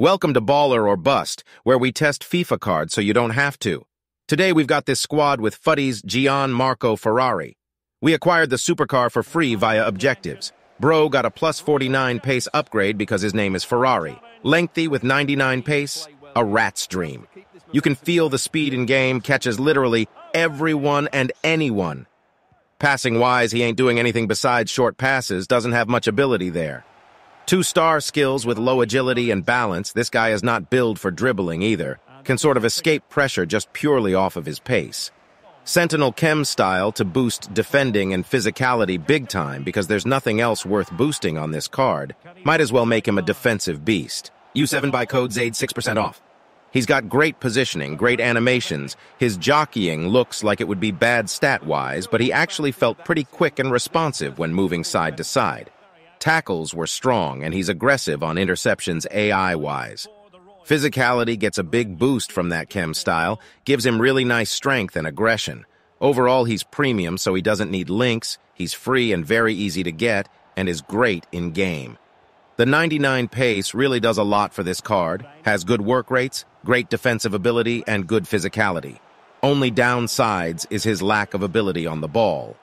Welcome to Baller or Bust, where we test FIFA cards so you don't have to. Today we've got this squad with Futties Gian Marco Ferrari. We acquired the supercar for free via objectives. Bro got a plus 49 pace upgrade because his name is Ferrari. Lengthy with 99 pace, a rat's dream. You can feel the speed in game, catches literally everyone and anyone. Passing-wise, he ain't doing anything besides short passes, doesn't have much ability there. Two-star skills with low agility and balance, this guy is not built for dribbling either. Can sort of escape pressure just purely off of his pace. Sentinel Chem style to boost defending and physicality big time because there's nothing else worth boosting on this card. Might as well make him a defensive beast. U7BUY code ZADE 6% off. He's got great positioning, great animations. His jockeying looks like it would be bad stat-wise, but he actually felt pretty quick and responsive when moving side to side. Tackles were strong, and he's aggressive on interceptions AI-wise. Physicality gets a big boost from that chem style, gives him really nice strength and aggression. Overall, he's premium, so he doesn't need links, he's free and very easy to get, and is great in game. The 99 pace really does a lot for this card, has good work rates, great defensive ability, and good physicality. Only downsides is his lack of ability on the ball.